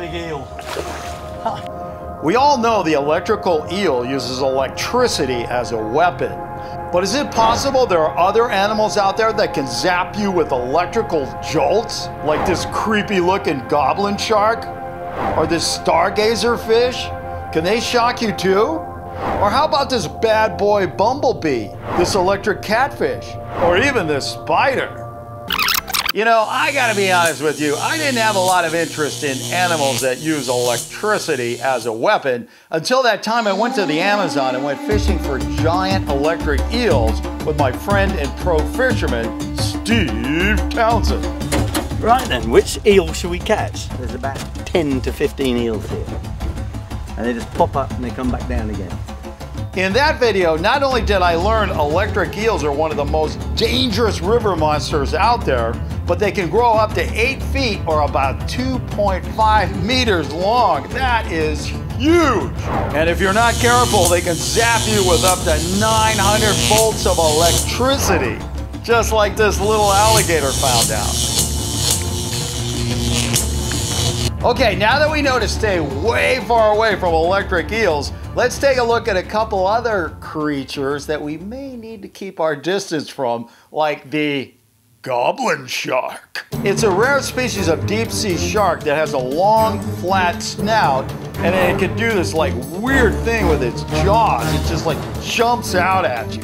big eel. We all know the electrical eel uses electricity as a weapon. But is it possible there are other animals out there that can zap you with electrical jolts? Like this creepy looking goblin shark? Or this stargazer fish? Can they shock you too? Or how about this bad boy bumblebee? This electric catfish? Or even this spider? You know, I gotta be honest with you, I didn't have a lot of interest in animals that use electricity as a weapon until that time I went to the Amazon and went fishing for giant electric eels with my friend and pro fisherman, Steve Townsend. Right then, which eel should we catch? There's about 10 to 15 eels here. And they just pop up and they come back down again. In that video, not only did I learn electric eels are one of the most dangerous river monsters out there, but they can grow up to 8 feet or about 2.5 meters long. That is huge. And if you're not careful, they can zap you with up to 900 volts of electricity, just like this little alligator found out. Okay, now that we know to stay way far away from electric eels, let's take a look at a couple other creatures that we may need to keep our distance from, like the goblin shark. It's a rare species of deep sea shark that has a long, flat snout, and it can do this like weird thing with its jaws. It just like jumps out at you.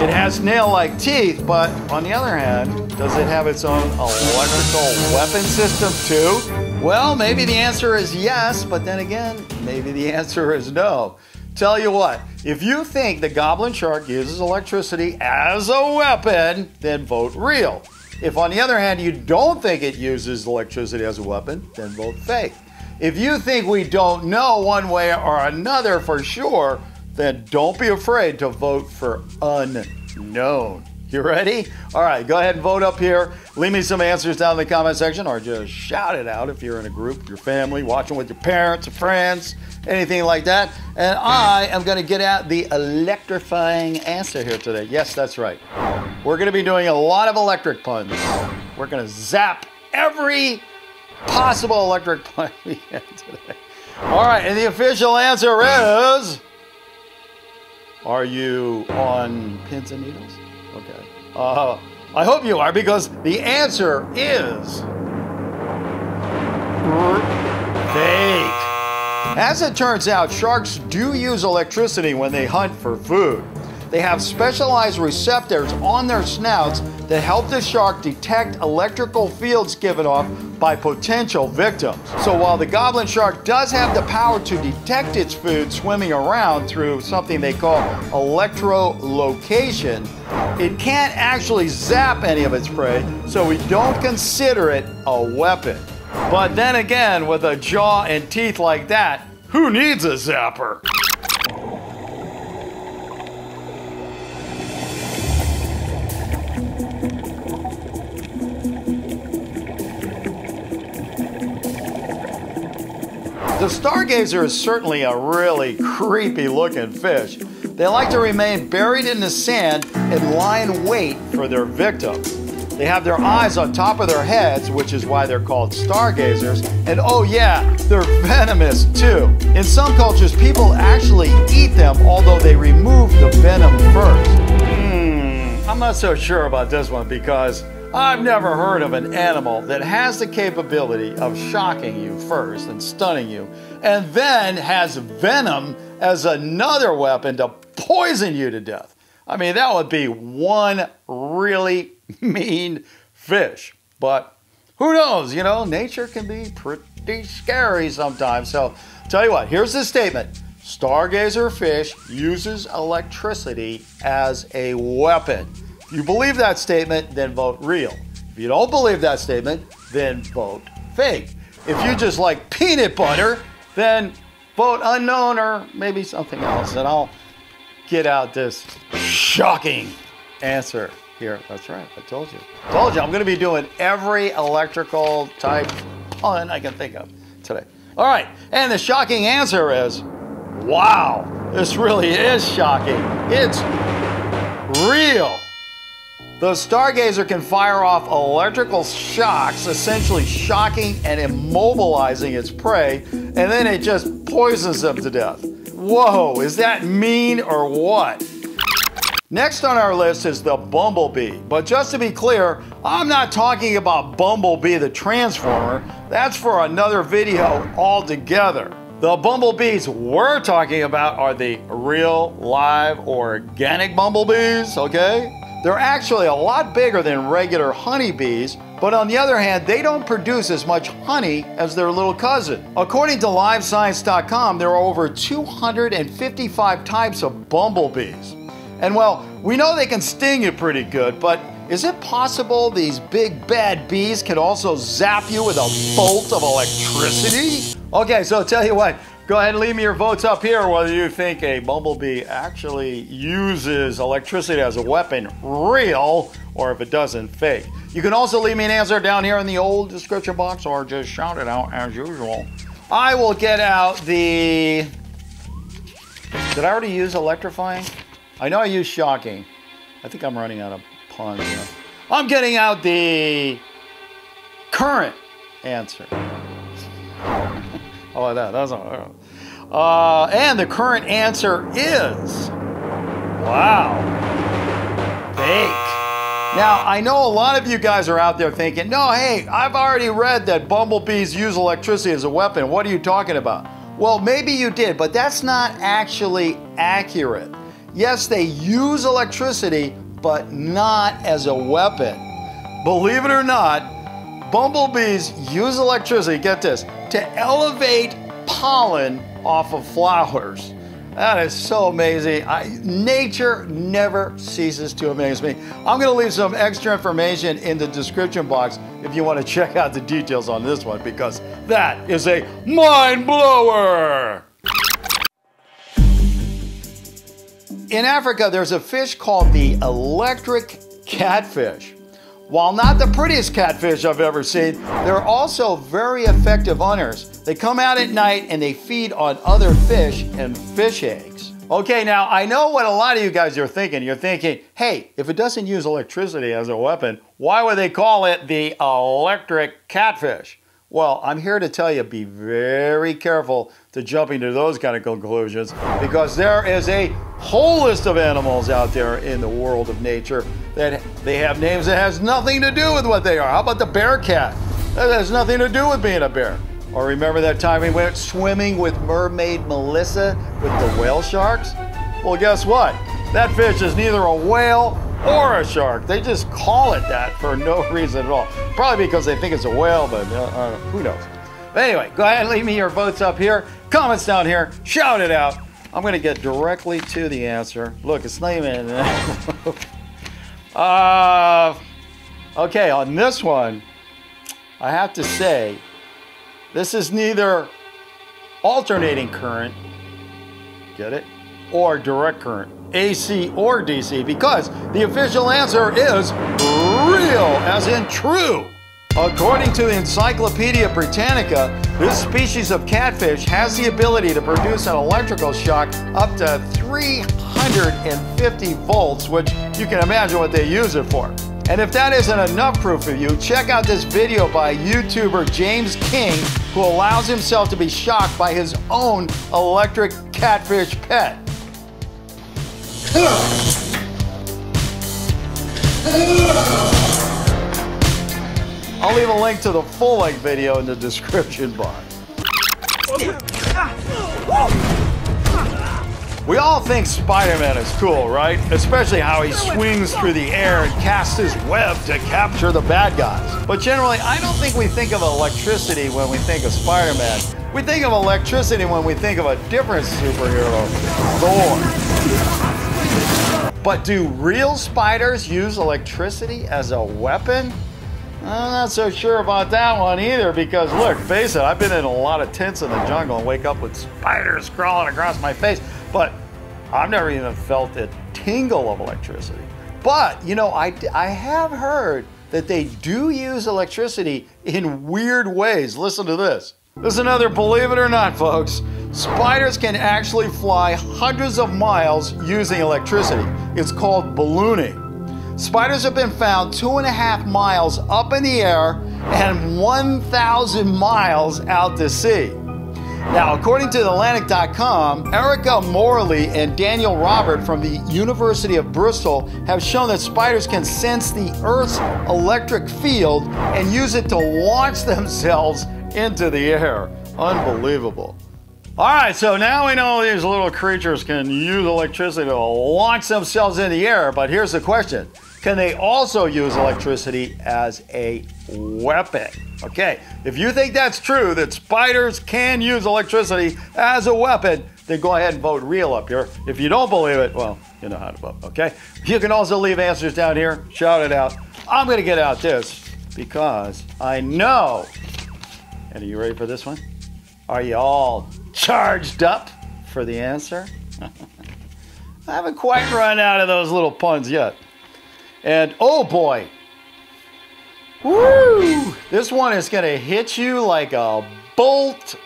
It has nail-like teeth, but on the other hand, does it have its own electrical weapon system too? Well, maybe the answer is yes, but then again, maybe the answer is no. Tell you what, if you think the goblin shark uses electricity as a weapon, then vote real. If on the other hand you don't think it uses electricity as a weapon, then vote fake. If you think we don't know one way or another for sure, then don't be afraid to vote for unknown. You ready? All right, go ahead and vote up here. Leave me some answers down in the comment section or just shout it out if you're in a group, your family, watching with your parents or friends, anything like that. And I am going to get at the electrifying answer here today. Yes, that's right. We're going to be doing a lot of electric puns. We're going to zap every possible electric pun we can today. All right, and the official answer is. Are you on pins and needles? Uh, I hope you are because the answer is fake. As it turns out, sharks do use electricity when they hunt for food. They have specialized receptors on their snouts that help the shark detect electrical fields given off by potential victims. So while the goblin shark does have the power to detect its food swimming around through something they call electrolocation, it can't actually zap any of its prey, so we don't consider it a weapon. But then again, with a jaw and teeth like that, who needs a zapper? The stargazer is certainly a really creepy looking fish. They like to remain buried in the sand and lie in wait for their victims. They have their eyes on top of their heads, which is why they're called stargazers. And oh yeah, they're venomous too. In some cultures, people actually eat them, although they remove the venom first. Hmm, I'm not so sure about this one because I've never heard of an animal that has the capability of shocking you first and stunning you, and then has venom as another weapon to poison you to death. I mean, that would be one really mean fish. But who knows? You know, nature can be pretty scary sometimes. So, tell you what, here's the statement Stargazer fish uses electricity as a weapon. If you believe that statement, then vote real. If you don't believe that statement, then vote fake. If you just like peanut butter, then vote unknown or maybe something else. And I'll get out this shocking answer here. That's right. I told you. I Told you I'm going to be doing every electrical type pun I can think of today. All right. And the shocking answer is wow, this really is shocking. It's real. The stargazer can fire off electrical shocks, essentially shocking and immobilizing its prey, and then it just poisons them to death. Whoa, is that mean or what? Next on our list is the Bumblebee. But just to be clear, I'm not talking about Bumblebee the Transformer. That's for another video altogether. The bumblebees we're talking about are the real, live, organic bumblebees, okay? They're actually a lot bigger than regular honeybees, but on the other hand, they don't produce as much honey as their little cousin. According to livescience.com, there are over 255 types of bumblebees. And well, we know they can sting you pretty good, but is it possible these big bad bees can also zap you with a bolt of electricity? Okay, so tell you what, go ahead and leave me your votes up here whether you think a bumblebee actually uses electricity as a weapon real or if it doesn't fake. You can also leave me an answer down here in the old description box or just shout it out as usual. I will get out the. Did I already use electrifying? I know I used shocking. I think I'm running out of puns here. I'm getting out the current answer. Oh, that. That's not. Uh, and the current answer is wow, fake. Now, I know a lot of you guys are out there thinking, no, hey, I've already read that bumblebees use electricity as a weapon. What are you talking about? Well, maybe you did, but that's not actually accurate. Yes, they use electricity, but not as a weapon. Believe it or not, bumblebees use electricity, get this, to elevate pollen off of flowers. That is so amazing. I, nature never ceases to amaze me. I'm going to leave some extra information in the description box if you want to check out the details on this one because that is a mind blower. In Africa, there's a fish called the electric catfish. While not the prettiest catfish I've ever seen, they're also very effective hunters. They come out at night and they feed on other fish and fish eggs. Okay, now I know what a lot of you guys are thinking. You're thinking, hey, if it doesn't use electricity as a weapon, why would they call it the electric catfish? Well, I'm here to tell you be very careful to jumping to those kind of conclusions because there is a whole list of animals out there in the world of nature that they have names that has nothing to do with what they are. How about the bear cat? That has nothing to do with being a bear. Or remember that time we went swimming with mermaid Melissa with the whale sharks? Well, guess what? That fish is neither a whale or a shark. They just call it that for no reason at all. Probably because they think it's a whale, but uh, uh, who knows. But anyway, go ahead and leave me your votes up here, comments down here, shout it out. I'm going to get directly to the answer. Look, it's not even. uh, okay, on this one, I have to say, this is neither alternating current, get it, or direct current. AC or DC because the official answer is real, as in true. According to Encyclopedia Britannica, this species of catfish has the ability to produce an electrical shock up to 350 volts, which you can imagine what they use it for. And if that isn't enough proof for you, check out this video by YouTuber James King, who allows himself to be shocked by his own electric catfish pet. I'll leave a link to the full-length video in the description box. We all think Spider-Man is cool, right? Especially how he swings through the air and casts his web to capture the bad guys. But generally, I don't think we think of electricity when we think of Spider-Man. We think of electricity when we think of a different superhero, Thor. But do real spiders use electricity as a weapon? I'm not so sure about that one either because look, face it, I've been in a lot of tents in the jungle and wake up with spiders crawling across my face, but I've never even felt a tingle of electricity. But, you know, I, I have heard that they do use electricity in weird ways. Listen to this. This is another believe it or not, folks. Spiders can actually fly hundreds of miles using electricity. It's called ballooning. Spiders have been found two and a half miles up in the air and 1,000 miles out to sea. Now, according to Atlantic.com, Erica Morley and Daniel Robert from the University of Bristol have shown that spiders can sense the Earth's electric field and use it to launch themselves into the air. Unbelievable. All right, so now we know these little creatures can use electricity to launch themselves in the air, but here's the question. Can they also use electricity as a weapon? Okay, if you think that's true, that spiders can use electricity as a weapon, then go ahead and vote real up here. If you don't believe it, well, you know how to vote, okay? You can also leave answers down here, shout it out. I'm gonna get out this because I know. And are you ready for this one? Are you all charged up for the answer? I haven't quite run out of those little puns yet. And oh boy, woo! This one is gonna hit you like a bolt,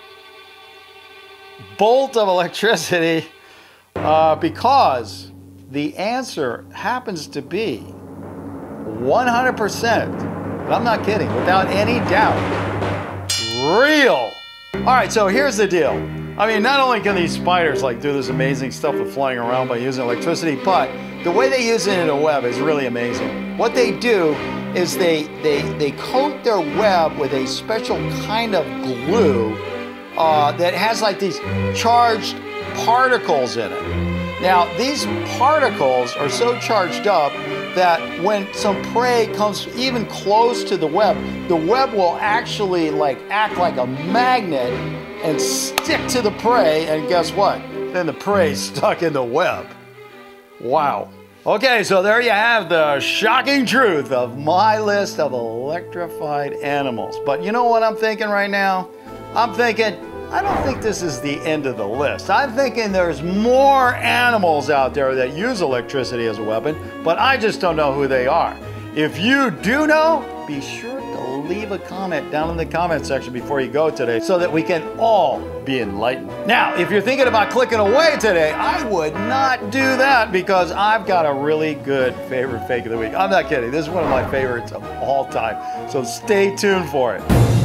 bolt of electricity, uh, because the answer happens to be 100%. But I'm not kidding, without any doubt, real. All right, so here's the deal. I mean, not only can these spiders like do this amazing stuff of flying around by using electricity, but the way they use it in a web is really amazing. What they do is they they they coat their web with a special kind of glue uh, that has like these charged particles in it. Now, these particles are so charged up that when some prey comes even close to the web, the web will actually like act like a magnet and stick to the prey, and guess what? Then the prey's stuck in the web. Wow. Okay, so there you have the shocking truth of my list of electrified animals. But you know what I'm thinking right now? I'm thinking, I don't think this is the end of the list. I'm thinking there's more animals out there that use electricity as a weapon, but I just don't know who they are. If you do know, be sure to leave a comment down in the comment section before you go today so that we can all be enlightened. Now, if you're thinking about clicking away today, I would not do that because I've got a really good favorite fake of the week. I'm not kidding. This is one of my favorites of all time. So stay tuned for it.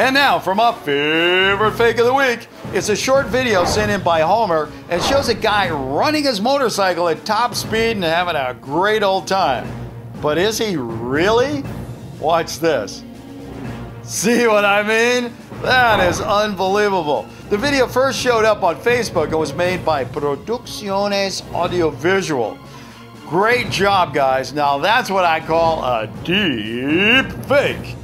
And now for my favorite fake of the week. It's a short video sent in by Homer and shows a guy running his motorcycle at top speed and having a great old time. But is he really? Watch this. See what I mean? That is unbelievable. The video first showed up on Facebook and was made by Producciones Audiovisual. Great job, guys. Now that's what I call a deep fake.